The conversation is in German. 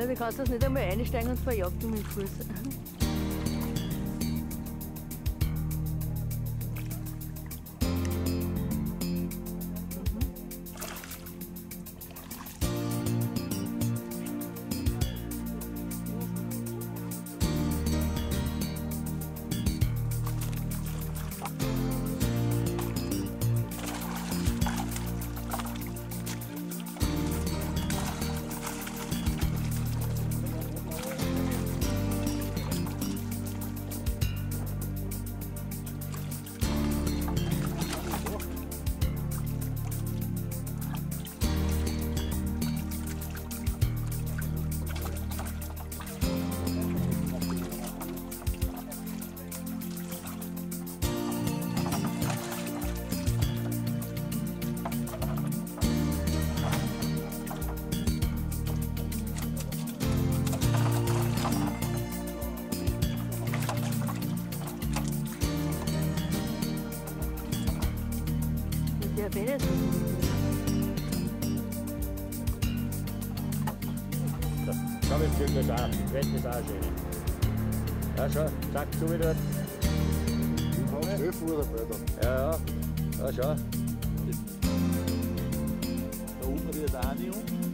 Ja, du kannst das nicht einmal einsteigen und verjagten mit dem Fuß. Bennett. Schau, wie zügig das auch. Das Wetter ist auch schön. Ja, schau, zack, so wie dort. 11 Uhr dabei dann. Ja, ja. Ja, schau. Da oben wird auch nicht um.